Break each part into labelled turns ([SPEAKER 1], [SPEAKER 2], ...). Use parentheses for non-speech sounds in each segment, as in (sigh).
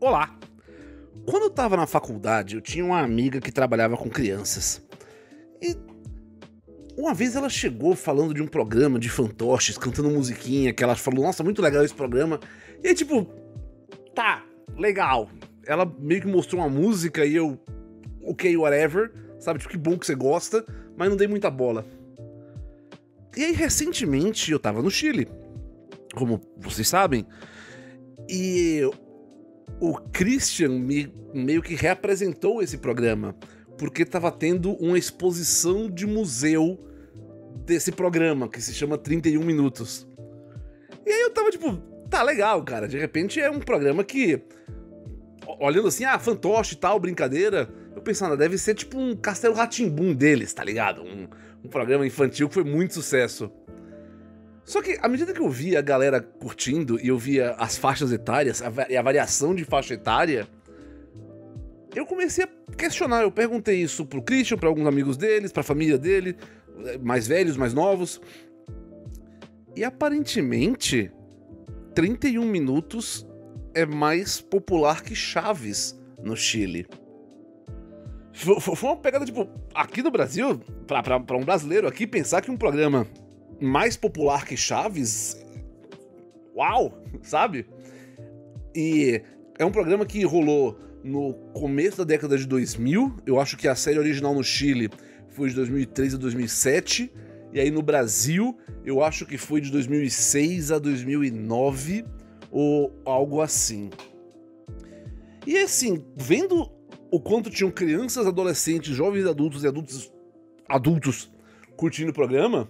[SPEAKER 1] Olá! Quando eu tava na faculdade, eu tinha uma amiga que trabalhava com crianças. E uma vez ela chegou falando de um programa de fantoches, cantando musiquinha, que ela falou, nossa, muito legal esse programa. E tipo, tá, legal. Ela meio que mostrou uma música e eu, ok, whatever, sabe? Tipo, que bom que você gosta, mas não dei muita bola. E aí, recentemente, eu tava no Chile, como vocês sabem, e o Christian me, meio que reapresentou esse programa, porque tava tendo uma exposição de museu desse programa, que se chama 31 Minutos. E aí eu tava tipo, tá legal, cara. De repente é um programa que. Olhando assim, ah, fantoche e tal, brincadeira. Eu pensando, deve ser tipo um Castelo Ratimbum deles, tá ligado? Um, um programa infantil que foi muito sucesso. Só que, à medida que eu via a galera curtindo e eu via as faixas etárias e a, variação de faixa etária, eu comecei a questionar. Eu perguntei isso pro Christian, para alguns amigos deles, pra família dele, mais velhos, mais novos. E aparentemente, 31 minutos é mais popular que Chaves no Chile. Foi uma pegada, tipo, aqui no Brasil, para um brasileiro aqui, pensar que um programa mais popular que Chaves. Uau, sabe? E é um programa que rolou no começo da década de 2000. Eu acho que a série original no Chile foi de 2003 a 2007. E aí no Brasil, eu acho que foi de 2006 a 2009 ou algo assim. E assim, vendo o quanto tinham crianças, adolescentes, jovens adultos e adultos adultos curtindo o programa,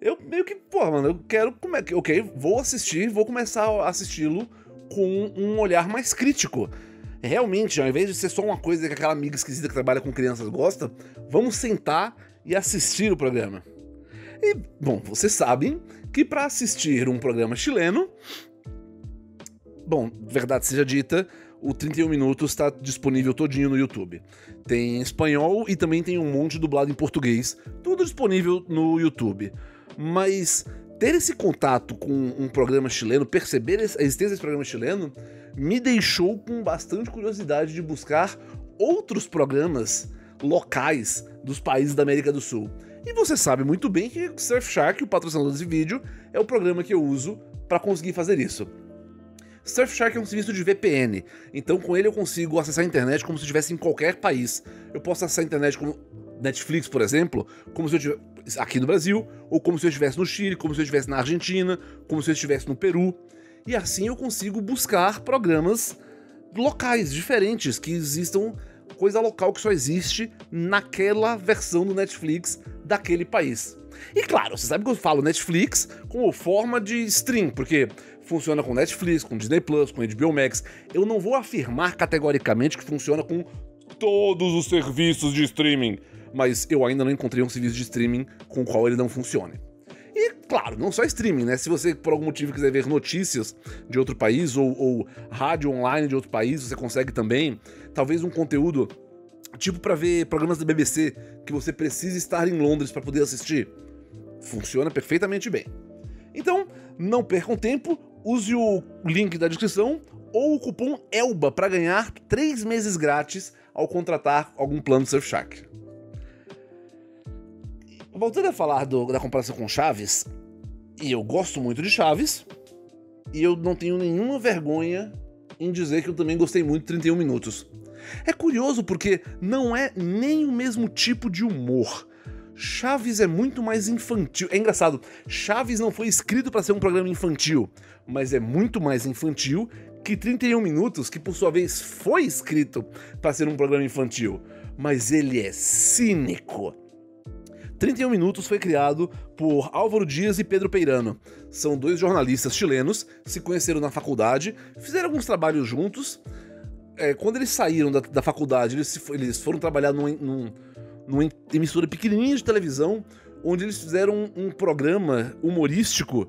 [SPEAKER 1] eu meio que, pô, mano, eu quero. Como é que. Ok, vou assistir, vou começar a assisti-lo com um olhar mais crítico. Realmente, ao invés de ser só uma coisa que aquela amiga esquisita que trabalha com crianças gosta, vamos sentar e assistir o programa. E, bom, vocês sabem que para assistir um programa chileno, bom, verdade seja dita, o 31 Minutos está disponível todinho no YouTube. Tem em espanhol e também tem um monte dublado em português, tudo disponível no YouTube mas ter esse contato com um programa chileno, perceber a existência desse programa chileno, me deixou com bastante curiosidade de buscar outros programas locais dos países da América do Sul. E você sabe muito bem que Surfshark, o patrocinador desse vídeo, é o programa que eu uso para conseguir fazer isso. Surfshark é um serviço de VPN, então com ele eu consigo acessar a internet como se estivesse em qualquer país. Eu posso acessar a internet como Netflix, por exemplo, como se eu estivesse aqui no Brasil, ou como se eu estivesse no Chile, como se eu estivesse na Argentina, como se eu estivesse no Peru. E assim eu consigo buscar programas locais, diferentes, que existam coisa local que só existe naquela versão do Netflix daquele país. E claro, você sabe que eu falo Netflix como forma de stream, porque funciona com Netflix, com Disney Plus, com HBO Max. Eu não vou afirmar categoricamente que funciona com todos os serviços de streaming, mas eu ainda não encontrei um serviço de streaming com o qual ele não funcione. E, claro, não só streaming, né? Se você, por algum motivo, quiser ver notícias de outro país ou, ou rádio online de outro país, você consegue também. Talvez um conteúdo tipo para ver programas da BBC que você precisa estar em Londres para poder assistir. Funciona perfeitamente bem. Então, não percam tempo, use o link da descrição ou o cupom ELBA para ganhar 3 meses grátis ao contratar algum plano Surfshark. Voltando a falar do, da comparação com Chaves, e eu gosto muito de Chaves, e eu não tenho nenhuma vergonha em dizer que eu também gostei muito de 31 Minutos. É curioso porque não é nem o mesmo tipo de humor. Chaves é muito mais infantil. É engraçado, Chaves não foi escrito para ser um programa infantil, mas é muito mais infantil que 31 Minutos, que por sua vez foi escrito para ser um programa infantil, mas ele é cínico. 31 Minutos foi criado por Álvaro Dias e Pedro Peirano. São dois jornalistas chilenos, se conheceram na faculdade, fizeram alguns trabalhos juntos. É, quando eles saíram da, da faculdade, eles, eles, foram trabalhar num, num, numa emissora pequenininha de televisão, onde eles fizeram um, um programa humorístico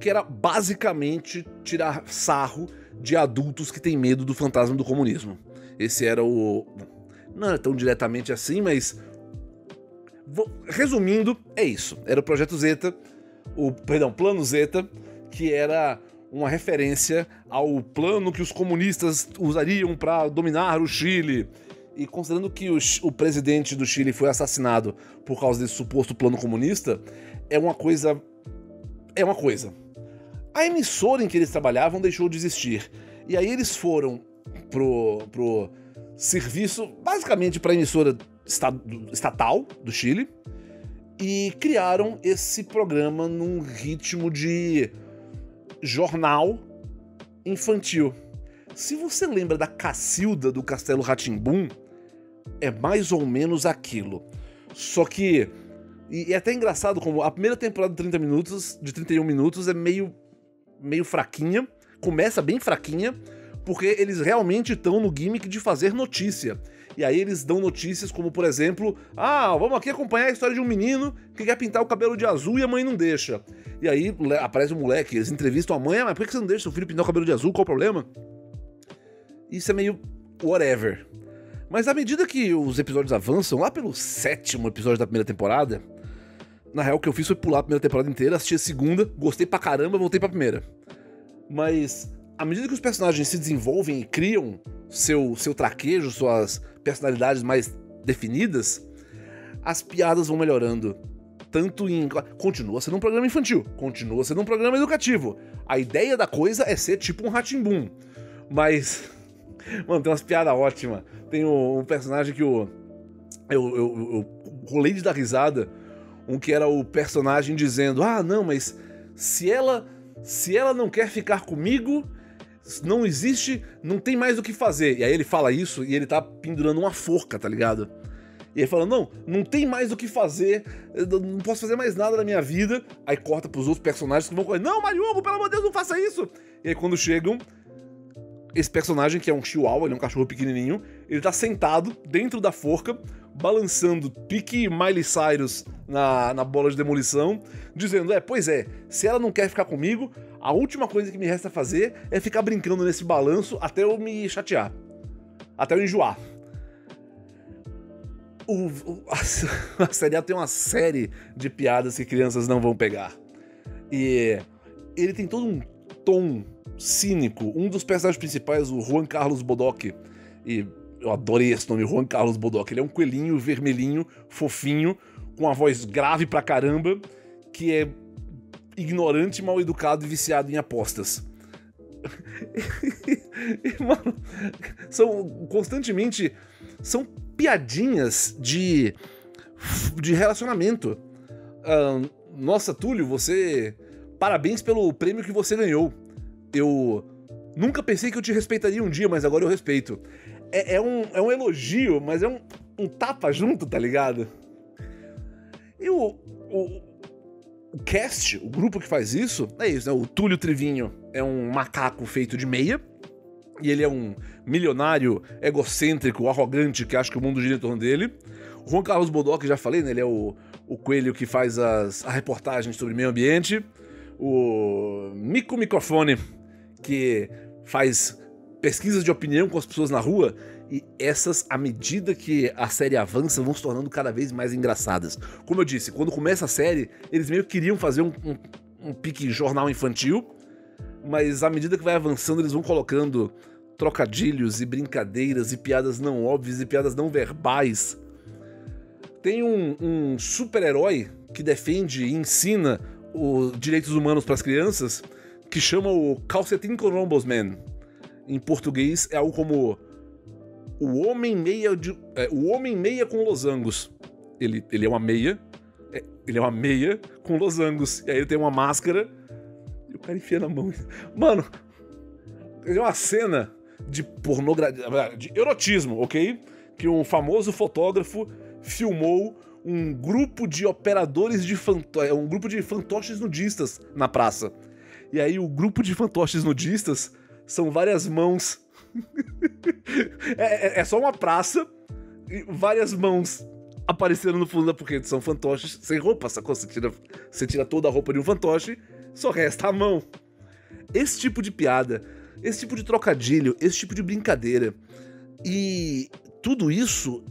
[SPEAKER 1] que era basicamente tirar sarro de adultos que têm medo do fantasma do comunismo. Esse era o. Não é tão diretamente assim, mas Resumindo, é isso. Era o Projeto Zeta, o, perdão, Plano Zeta, que era uma referência ao plano que os comunistas usariam para dominar o Chile. E considerando que o, o, presidente do Chile foi assassinado por causa desse suposto plano comunista, é uma coisa. É uma coisa. A emissora em que eles trabalhavam deixou de existir. E aí eles foram pro, pro serviço, basicamente para a emissora estatal do Chile, e criaram esse programa num ritmo de jornal infantil. Se você lembra da Cacilda do Castelo Ratimbum, é mais ou menos aquilo. Só que. E é até engraçado como a primeira temporada de 30 minutos, de 31 minutos, é meio. Meio fraquinha. Começa bem fraquinha, porque eles realmente estão no gimmick de fazer notícia. E aí eles dão notícias como, por exemplo, ah, vamos aqui acompanhar a história de um menino que quer pintar o cabelo de azul e a mãe não deixa. E aí aparece o um moleque, eles entrevistam a mãe, ah, mas por que você não deixa seu filho pintar o cabelo de azul? Qual o problema? Isso é meio whatever. Mas à medida que os episódios avançam, lá pelo sétimo episódio da primeira temporada, na real o que eu fiz foi pular a primeira temporada inteira, assisti a segunda, gostei pra caramba, voltei pra primeira. Mas à medida que os personagens se desenvolvem e criam seu, seu traquejo, suas personalidades mais definidas, as piadas vão melhorando. Tanto em. Continua sendo um programa infantil, continua sendo um programa educativo. A ideia da coisa é ser tipo um Ratimbum. Mas. (laughs) Mano, tem umas piadas ótimas. Tem um, personagem que eu, eu, eu, eu rolei de dar risada. Um que era o personagem dizendo: Ah, não, mas se ela. Se ela não quer ficar comigo, não existe, não tem mais o que fazer. E aí ele fala isso e ele tá pendurando uma forca, tá ligado? E ele fala: Não, não tem mais o que fazer, não posso fazer mais nada na minha vida. Aí corta pros outros personagens que vão correr: Não, Mariugo, pelo amor de Deus, não faça isso. E aí quando chegam, esse personagem, que é um chihuahua, ele é um cachorro pequenininho, ele tá sentado dentro da forca, balançando pique Miley Cyrus na, na bola de demolição, dizendo: É, pois é, se ela não quer ficar comigo, a última coisa que me resta fazer é ficar brincando nesse balanço até eu me chatear. Até eu enjoar. O, o, a, (laughs) a série tem uma série de piadas que crianças não vão pegar. E ele tem todo um tom cínico. Um dos personagens principais, o Juan Carlos Bodoc, e eu adorei esse nome, Juan Carlos Bodoc. Ele é um coelhinho vermelhinho, fofinho, com uma voz grave pra caramba, que é ignorante, mal educado e viciado em apostas. (laughs) e, mano, são constantemente são piadinhas de de relacionamento. Uh, nossa, Túlio, você parabéns pelo prêmio que você ganhou. Eu nunca pensei que eu te respeitaria um dia, mas agora eu respeito. É, é um, é um elogio, mas é um, um tapa junto, tá ligado? E o, o, o cast, o grupo que faz isso, é isso, né? O Túlio Trivinho é um macaco feito de meia. E ele é um milionário egocêntrico, arrogante, que acha que o mundo gira em torno dele. O Juan Carlos Bodoc, já falei, né? Ele é o, o coelho que faz as, a reportagem sobre meio ambiente. O Mico Microfone, que faz pesquisas de opinião com as pessoas na rua e essas, à medida que a série avança, vão se tornando cada vez mais engraçadas. Como eu disse, quando começa a série, eles meio que queriam fazer um, um, um pique jornal infantil, mas à medida que vai avançando, eles vão colocando trocadilhos e brincadeiras e piadas não óbvias e piadas não verbais. Tem um, um super-herói que defende e ensina os direitos humanos para as crianças que chama o Calcetin Columbus Man. Em português é algo como o Homem Meia de, é, o Homem Meia com losangos. Ele, ele é uma meia. É, ele é uma meia com losangos. E aí ele tem uma máscara. E o cara enfia na mão. (laughs) Mano, é uma cena de pornografia. de erotismo, ok? Que um famoso fotógrafo filmou um grupo de operadores de fantoches. É, um grupo de fantoches nudistas na praça. E aí o grupo de fantoches nudistas são várias mãos (laughs) é, é, é, só uma praça e várias mãos aparecendo no fundo da porque são fantoches sem roupa, sacou? Você tira, você tira toda a roupa de um fantoche, só resta a mão. Esse tipo de piada, esse tipo de trocadilho, esse tipo de brincadeira. E tudo isso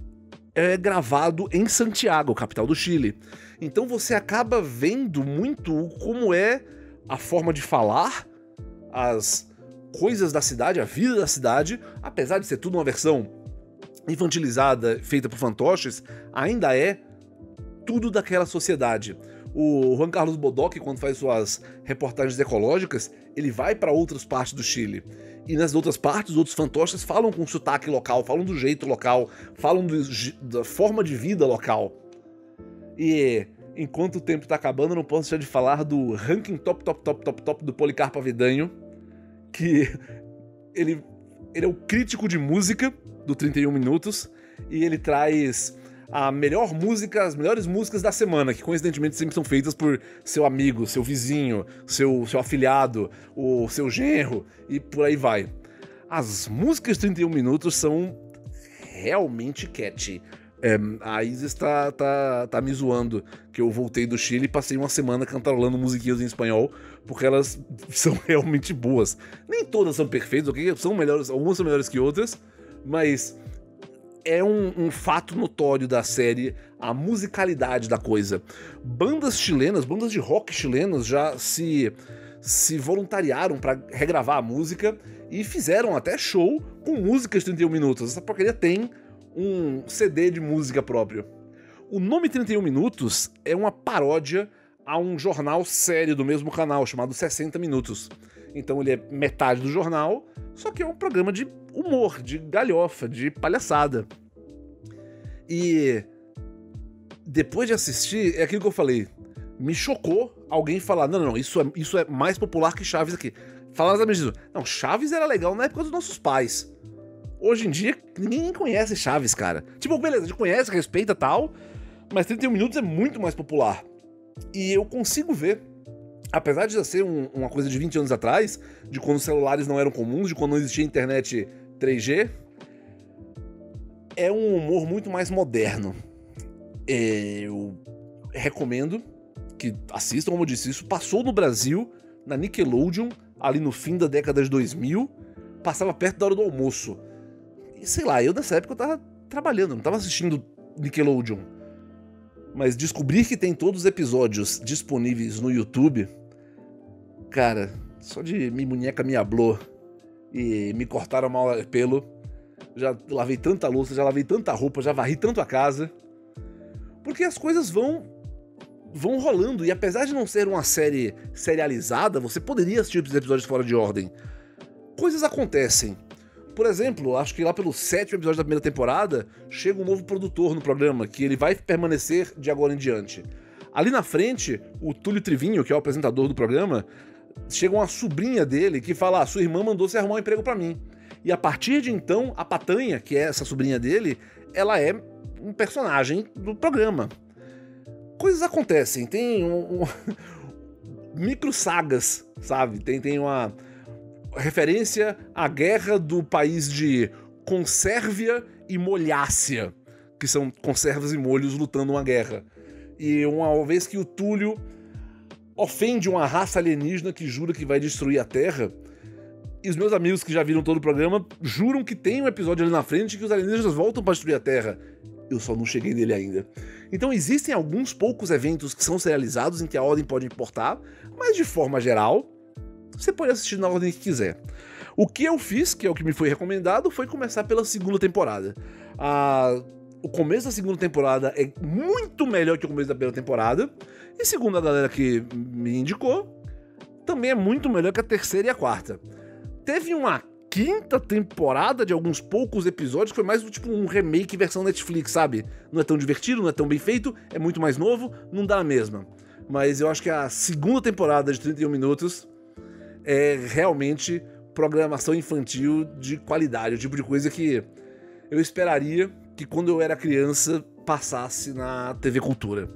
[SPEAKER 1] é gravado em Santiago, capital do Chile. Então você acaba vendo muito como é a forma de falar as coisas da cidade, a vida da cidade, apesar de ser tudo uma versão infantilizada, feita por fantoches, ainda é tudo daquela sociedade. O Juan Carlos Bodoc, quando faz suas reportagens ecológicas, ele vai para outras partes do Chile. E nas outras partes, os outros fantoches falam com sotaque local, falam do jeito local, falam do, da forma de vida local. E enquanto o tempo está acabando, não posso deixar de falar do ranking top, top, top, top, top do Policarpo Avidanho, que ele, ele é o crítico de música do 31 Minutos, e ele traz a melhor música, as melhores músicas da semana, que coincidentemente sempre são feitas por seu amigo, seu vizinho, seu, seu afilhado, o seu genro e por aí vai. As músicas de 31 minutos são realmente catchy. É, a Isis tá, tá, tá me zoando que eu voltei do Chile e passei uma semana cantarolando musiquinhas em espanhol, porque elas (laughs) são realmente boas. Nem todas são perfeitas, ok? São melhores, algumas são melhores que outras, mas é um, um, fato notório da série a musicalidade da coisa. Bandas chilenas, bandas de rock chilenas já se se voluntariaram para regravar a música e fizeram até show com músicas de 31 minutos. Essa porcaria tem um CD de música próprio. O nome 31 minutos é uma paródia a um jornal sério do mesmo canal chamado 60 minutos. Então ele é metade do jornal, só que é um programa de humor, de galhofa, de palhaçada. E depois de assistir, é aquilo que eu falei. Me chocou alguém falar: não, não, isso, é, isso é mais popular que Chaves aqui. Falar exatamente isso. Não, Chaves era legal na época dos nossos pais. Hoje em dia, ninguém conhece Chaves, cara. Tipo, beleza, a gente conhece, respeita tal, mas 31 minutos é muito mais popular. E eu consigo ver apesar de já ser um, uma coisa de 20 anos atrás, de quando os celulares não eram comuns, de quando não existia internet 3G, é um humor muito mais moderno. Eu recomendo que assistam, como eu disse, isso passou no Brasil, na Nickelodeon, ali no fim da década de 2000, passava perto da hora do almoço. Sei lá, eu nessa época eu tava trabalhando, não tava assistindo Nickelodeon. Mas descobrir que tem todos os episódios disponíveis no YouTube, cara, só de me munheca me hablou e me cortaram mal pelo, já lavei tanta louça, já lavei tanta roupa, já varri tanto a casa. Porque as coisas vão vão rolando e apesar de não ser uma série serializada, você poderia assistir os episódios fora de ordem. Coisas acontecem. Por exemplo, acho que lá pelo sétimo episódio da primeira temporada, chega um novo produtor no programa, que ele vai permanecer de agora em diante. Ali na frente, o Túlio Trivinho, que é o apresentador do programa, chega uma sobrinha dele que fala: ah, sua irmã mandou você arrumar um emprego para mim. E a partir de então, a Patanha, que é essa sobrinha dele, ela é um personagem do programa. Coisas acontecem, tem um, um (laughs) micro sagas, sabe? Tem, tem uma referência à guerra do país de Consérvia e Molhácia, que são conservas e molhos lutando uma guerra. E uma vez que o Túlio ofende uma raça alienígena que jura que vai destruir a Terra, e os meus amigos que já viram todo o programa juram que tem um episódio ali na frente que os alienígenas voltam para destruir a Terra. Eu só não cheguei nele ainda. Então existem alguns poucos eventos que são serializados em que a ordem pode importar, mas de forma geral, você pode assistir na ordem que quiser. O que eu fiz, que é o que me foi recomendado, foi começar pela segunda temporada. A... O começo da segunda temporada é muito melhor que o começo da primeira temporada. E segundo a galera que me indicou, também é muito melhor que a terceira e a quarta. Teve uma quinta temporada de alguns poucos episódios que foi mais tipo um remake versão Netflix, sabe? Não é tão divertido, não é tão bem feito, é muito mais novo, não dá a mesma. Mas eu acho que a segunda temporada de 31 minutos é realmente programação infantil de qualidade, o tipo de coisa que eu esperaria que quando eu era criança passasse na TV Cultura.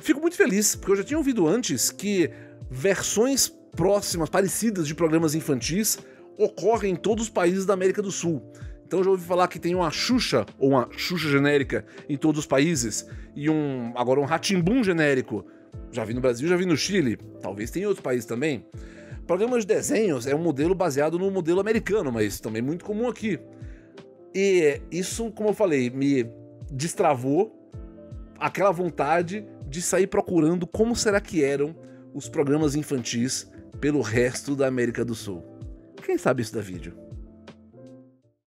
[SPEAKER 1] Fico muito feliz, porque eu já tinha ouvido antes que versões próximas, parecidas de programas infantis ocorrem em todos os países da América do Sul. Então eu já ouvi falar que tem uma Xuxa, ou uma Xuxa genérica, em todos os países, e um agora um Ratimbum genérico. Já vi no Brasil, já vi no Chile, talvez tenha em outros países também. Programas de desenhos é um modelo baseado no modelo americano, mas também muito comum aqui. E isso, como eu falei, me destravou aquela vontade de sair procurando como será que eram os programas infantis pelo resto da América do Sul. Quem sabe isso dá vídeo?